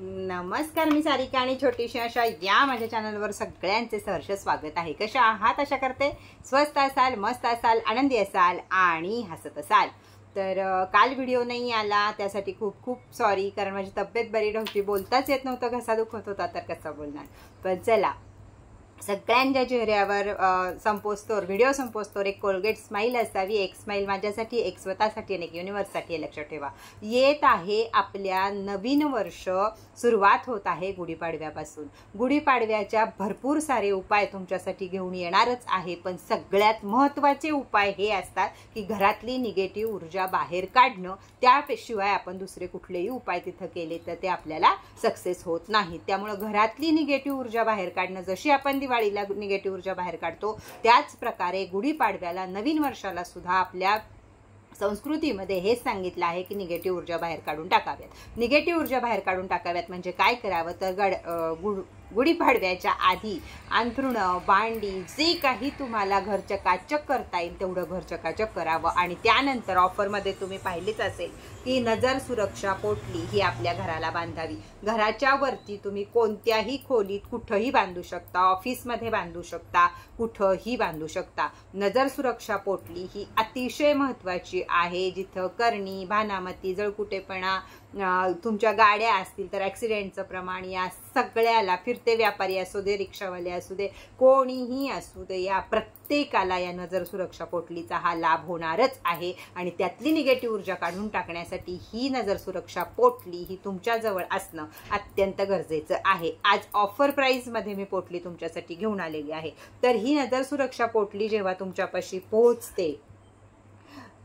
नमस्कार मी सारिका आणि छोटीशी अशा या माझ्या चॅनलवर सगळ्यांचे सहर्ष स्वागत आहे. कशा आहात? अशा करते. स्वस्त असाल मस्त असाल आनंदी असाल आणि हसत असाल. तर काल व्हिडिओ नाही आला त्यासाठी खूप खूप सॉरी कारण माझी तब्येत बरी नव्हती. बोलताच येत नव्हतं घसा दुखत होता तर कसं बोलणार? पण चला सगळ्यांच्या चेहऱ्यावर अ, संपोस्तोर व्हिडिओ संपोस्तोर एक कोलगेट स्माईल असावी एक स्माईल माझ्यासाठी एक स्वतःसाठी आणि एक युनिव्हर्ससाठी हे लक्षात ठेवा. येत आहे आपल्या नवीन वर्ष सुरुवात होत आहे गुढीपाडव्यापासून. गुढीपाडव्याच्या भरपूर सारे उपाय तुमच्यासाठी घेऊन येणारच आहे पण सगळ्यात महत्त्वाचे उपाय हे असतात की घरातली निगेटिव्ह ऊर्जा बाहेर काढणं. त्याशिवाय आपण दुसरे कुठलेही उपाय तिथं केले तर ते आपल्याला सक्सेस होत नाही त्यामुळं घरातली निगेटिव्ह ऊर्जा बाहेर काढणं जशी आपण दिवाळीला निगेटिव्ह ऊर्जा बाहेर काढतो. त्याच प्रकारे गुढीपाडव्याला नवीन वर्षाला सुद्धा आपल्या संस्कृतीमध्ये हेच सांगितलं आहे की निगेटिव्ह ऊर्जा बाहेर काढून टाकाव्यात. निगेटिव्ह ऊर्जा बाहेर काढून टाकाव्यात म्हणजे काय करावं? तर गड अं, गुढ गुढीपाडव्याच्या आधी अंथरुणं भांडी जे काही तुम्हाला घरचकाचक करता येईल तेवढं घरचकाचक करावं. आणि त्यानंतर ऑफरमध्ये तुम्ही पाहिलीच असेल की नजर सुरक्षा पोटली ही आपल्या घराला बांधावी. घराच्या वरती तुम्ही कोणत्याही खोलीत कुठंही बांधू शकता ऑफिसमध्ये बांधू शकता कुठंही बांधू शकता. नजर सुरक्षा पोटली ही अतिशय महत्त्वाची आहे. जिथं करणी भानामती जळकुटेपणा तुमच्या गाड्या असतील तर ॲक्सिडेंटचं प्रमाण या सगळ्याला फिरते व्यापारी असू दे रिक्षावाले असू दे कोणीही असू दे या प्रत्येकाला या नजर सुरक्षा पोटलीचा हा लाभ होणारच आहे. आणि त्यातली निगेटिव्ह ऊर्जा काढून टाकण्यासाठी ही नजर सुरक्षा पोटली ही तुमच्याजवळ असणं अत्यंत गरजेचं आहे. आज ऑफर प्राईजमध्ये मी पोटली तुमच्यासाठी घेऊन आलेली आहे. तर ही नजर सुरक्षा पोटली जेव्हा तुमच्यापाशी पोहोचते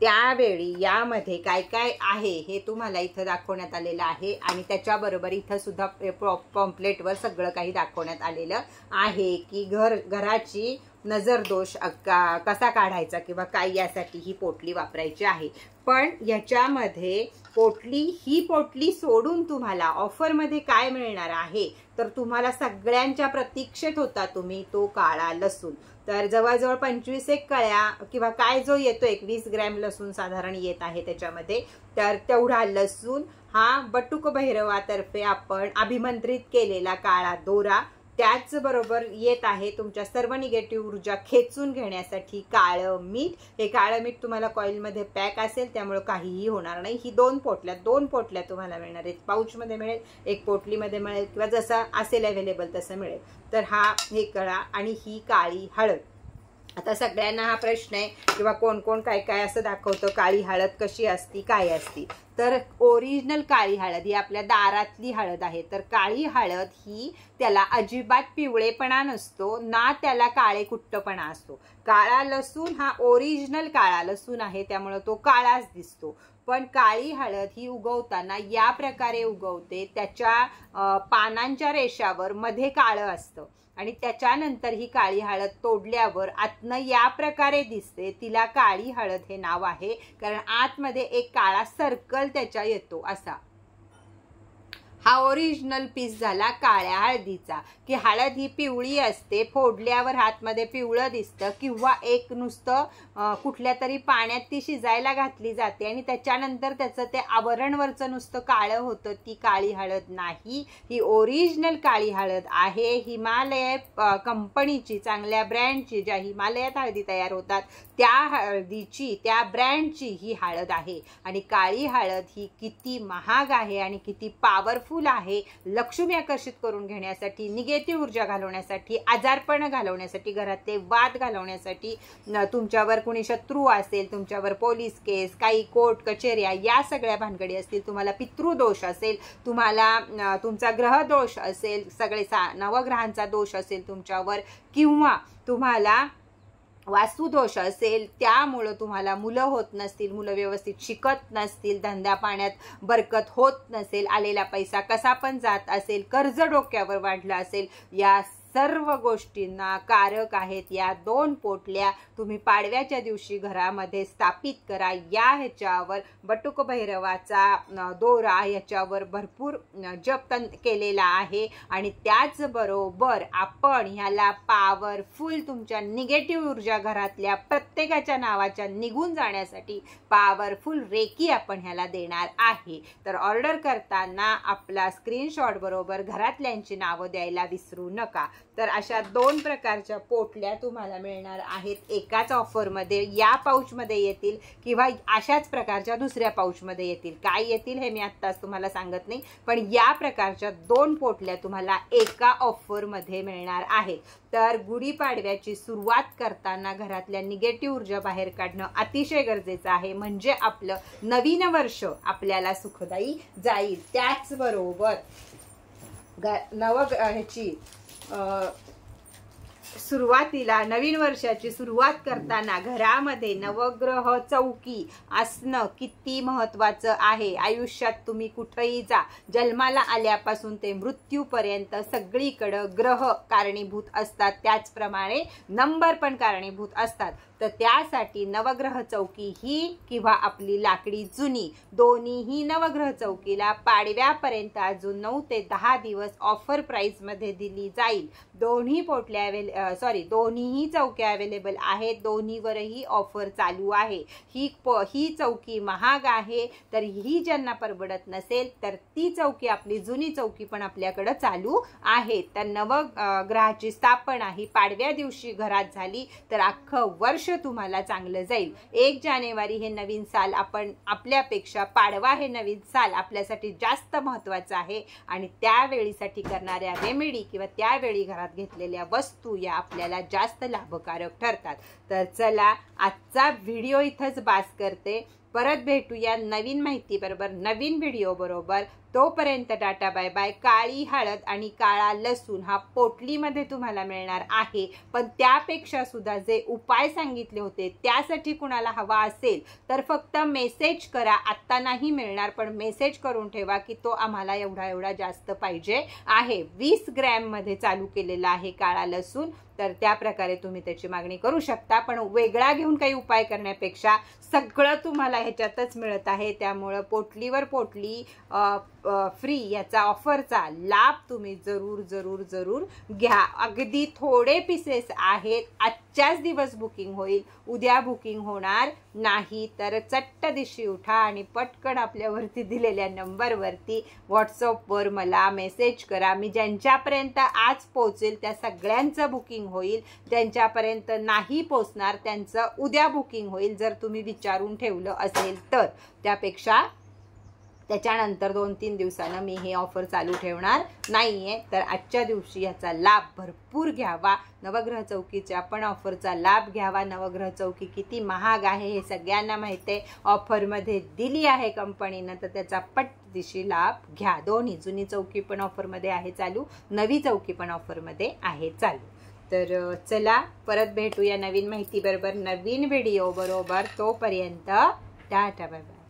त्यावेळी यामध्ये काय काय आहे हे तुम्हाला इथं दाखवण्यात आलेलं आहे आणि त्याच्याबरोबर इथं सुद्धा पॉम्पलेटवर सगळं काही दाखवण्यात आलेलं आहे की घर घराची नजर दोष का- कसा काढायचा किंवा काय यासाठी ही पोटली वापरायची आहे. पण याच्यामध्ये पोटली ही पोटली सोडून तुम्हाला ऑफरमध्ये काय मिळणार आहे तर तुम्हाला सगळ्यांच्या प्रतीक्षेत होता तुम्ही तो काळा लसूण. तर जवळजवळ पंचवीस एक कळ्या किंवा काय जो येतो एकवीस ग्रॅम लसूण साधारण येत आहे त्याच्यामध्ये. तर तेवढा लसूण हा बटुक भैरवातर्फे आपण अभिमंत्रित केलेला काळा दोरा त्याचबरोबर येत आहे तुमच्या सर्व निगेटिव्ह ऊर्जा खेचून घेण्यासाठी काळं मीठ. हे काळं मीठ तुम्हाला कॉईलमध्ये पॅक असेल त्यामुळे काहीही होणार नाही. ही दोन पोटल्या दोन पोटल्या तुम्हाला मिळणार आहेत. पाऊचमध्ये मिळेल एक पोटलीमध्ये मिळेल किंवा जसं असेल अवेलेबल तसं मिळेल. तर हा हे कळा आणि ही काळी हळद. आता सगळ्यांना हा प्रश्न आहे किंवा कोण कोण काय काय असं दाखवतं काळी हळद कशी असती काय असती. तर ओरिजिनल काळी हळद ही आपल्या दारातली हळद आहे. तर काळी हळद ही त्याला अजिबात पिवळेपणा नसतो ना त्याला काळे कुट्टपणा असतो. काळा लसूण हा ओरिजिनल काळा लसूण आहे त्यामुळे तो काळाच दिसतो. पण काळी हळद ही उगवताना या प्रकारे उगवते त्याच्या पानांच्या रेषावर मध्ये काळं असतं. आणि त्याच्यानंतर ही काळी हळद तोडल्यावर आतनं या प्रकारे दिसते. तिला काळी हळद हे नाव आहे. कारण आतमध्ये एक काळा सर्कल त्याच्या येतो असा. हा ओरिजिनल पीस झाला काळ्या हळदीचा. की हळद ही पिवळी असते फोडल्यावर हातमध्ये पिवळं दिसतं किंवा एक नुसतं कुठल्या तरी पाण्यात ती शिजायला घातली जाते आणि त्याच्यानंतर त्याचं ते आवरणवरचं नुसतं काळं होतं ती काळी हळद नाही. ही ओरिजिनल काळी हळद आहे. हिमालय कंपनीची चांगल्या ब्रँडची ज्या हिमालयात हळदी तयार होतात त्या हळदीची त्या ब्रँडची ही हळद आहे. आणि काळी हळद ही किती महाग आहे आणि किती पॉवरफुल आहे. लक्ष्मी आकर्षित करून घेण्यासाठी निगेटिव्ह ऊर्जा घालवण्यासाठी आजारपण घालवण्यासाठी घरातले वाद घालवण्यासाठी तुमच्यावर कुणी शत्रू असेल तुमच्यावर पोलीस केस काही कोर्ट कचेऱ्या या सगळ्या भानगडी असतील तुम्हाला पितृदोष असेल तुम्हाला तुमचा ग्रहदोष असेल सगळे सा नवग्रहांचा दोष असेल तुमच्यावर किंवा तुम्हाला वास्तुदोष असेल त्यामुळं तुम्हाला मुलं होत नसतील मुलं व्यवस्थित शिकत नसतील धंद्या पाण्यात बरकत होत नसेल आलेला पैसा कसा पण जात असेल कर्ज डोक्यावर वाढला असेल या सर्व गोष्टींना कारक आहेत. या दोन पोटल्या तुम्ही पाडव्याच्या दिवशी घरामध्ये स्थापित करा. या ह्याच्यावर बटुक भैरवाचा दोरा याच्यावर भरपूर जप केलेला आहे. आणि त्याचबरोबर आपण ह्याला पावरफुल तुमच्या निगेटिव्ह ऊर्जा घरातल्या प्रत्येकाच्या नावाच्या निघून जाण्यासाठी पावरफुल रेकी आपण ह्याला देणार आहे. तर ऑर्डर करताना आपला स्क्रीनशॉट बरोबर घरातल्यांची नावं द्यायला विसरू नका. तर अशा दोन प्रकारच्या पोटल्या तुम्हाला मिळणार आहेत. एकाच ऑफरमध्ये या पाऊचमध्ये येतील किंवा अशाच प्रकारच्या दुसऱ्या पाऊचमध्ये येतील. काय येतील हे मी आत्ताच तुम्हाला सांगत नाही पण या प्रकारच्या दोन पोटल्या तुम्हाला एका ऑफरमध्ये मिळणार आहेत. तर गुढीपाडव्याची सुरुवात करताना घरातल्या निगेटिव्ह ऊर्जा बाहेर काढणं अतिशय गरजेचं आहे. म्हणजे आपलं नवीन वर्ष आपल्याला सुखदायी जाईल. त्याचबरोबर नव ह्याची सुरुवातीला नवीन वर्षाची सुरुवात करताना घरामध्ये नवग्रह चौकी असणं किती महत्वाचं आहे? आयुष्यात तुम्ही कुठंही जा. जन्माला आल्यापासून ते मृत्यूपर्यंत सगळीकडं ग्रह कारणीभूत असतात. त्याचप्रमाणे नंबर पण कारणीभूत असतात. तर त्यासाठी नवग्रह चौकी ही किंवा आपली लाकडी जुनी दोन्हीही नवग्रह चौकीला पाडव्यापर्यंत अजून नऊ ते दहा दिवस ऑफर प्राईजमध्ये दिली जाईल. दोन्ही पोटल्या अवेले सॉरी दोन्हीही चौक्या अवेलेबल आहेत. दोन्हीवरही ऑफर चालू आहे. ही प ही चौकी महाग आहे. तर ही ज्यांना परवडत नसेल तर ती चौकी आपली जुनी चौकी पण आपल्याकडं चालू आहे. तर नवग्रहाची स्थापना ही पाडव्या दिवशी घरात झाली. तर अख्खं वर्ष तुम्हाला चांगलं जाईल. एक जानेवारी हे नवीन साल आपण आपल्यापेक्षा पाडवा हे नवीन साल आपल्यासाठी जास्त महत्वाचं आहे. आणि त्यावेळीसाठी करणाऱ्या रेमेडी किंवा त्यावेळी घरात घेतलेल्या वस्तू या आपल्याला जास्त लाभकारक ठरतात. तर चला आजचा व्हिडिओ इथंच बास करते. परत भेटूया नवीन माहिती बरोबर नवीन व्हिडिओ बरोबर. तोपर्यंत टाटा बाय बाय काळी हळद आणि काळा लसूण हा पोटलीमध्ये तुम्हाला मिळणार आहे. पण त्यापेक्षा सुद्धा जे उपाय सांगितले होते त्यासाठी कुणाला हवा असेल तर फक्त मेसेज करा. आत्ता नाही मिळणार पण मेसेज करून ठेवा की तो आम्हाला एवढा एवढा जास्त पाहिजे आहे. वीस ग्रॅममध्ये चालू केलेला आहे काळा लसूण. तर त्या प्रकारे तुम्ही त्याची मागणी करू शकता. पण वेगळा घेऊन काही उपाय करण्यापेक्षा सगळं तुम्हाला ह्याच्यातच मिळत आहे. त्यामुळं पोटलीवर पोटली फ्री याचा ऑफरचा लाभ तुम्ही जरूर जरूर जरूर घ्या. अगदी थोडे पीसेस आहेत आजच्याच दिवस बुकिंग होईल. उद्या बुकिंग होणार नाही. तर चट्ट दिशी उठा आणि पटकन आपल्यावरती दिलेल्या नंबरवरती व्हॉट्सअपवर मला मेसेज करा. मी ज्यांच्यापर्यंत आज पोहोचेल त्या सगळ्यांचं बुकिंग होईल. ज्यांच्यापर्यंत नाही पोचणार त्यांचं उद्या बुकिंग होईल जर तुम्ही विचारून ठेवलं असेल तर. त्यापेक्षा त्याच्यानंतर दोन तीन दिवसानं मी हे ऑफर चालू ठेवणार नाही आहे तर आजच्या दिवशी याचा लाभ भरपूर घ्यावा. नवग्रह चौकीच्या पण ऑफरचा लाभ घ्यावा. नवग्रह चौकी किती महाग आहे हे सगळ्यांना माहिती आहे. ऑफरमध्ये दिली आहे कंपनीनं तर त्याचा पटदिशी लाभ घ्या. दोन्ही जुनी चौकी पण ऑफरमध्ये आहे चालू नवी चौकी पण ऑफरमध्ये आहे चालू. तर चला परत भेटूया नवीन माहितीबरोबर नवीन व्हिडिओ बरोबर तोपर्यंत टाटा बाय बाय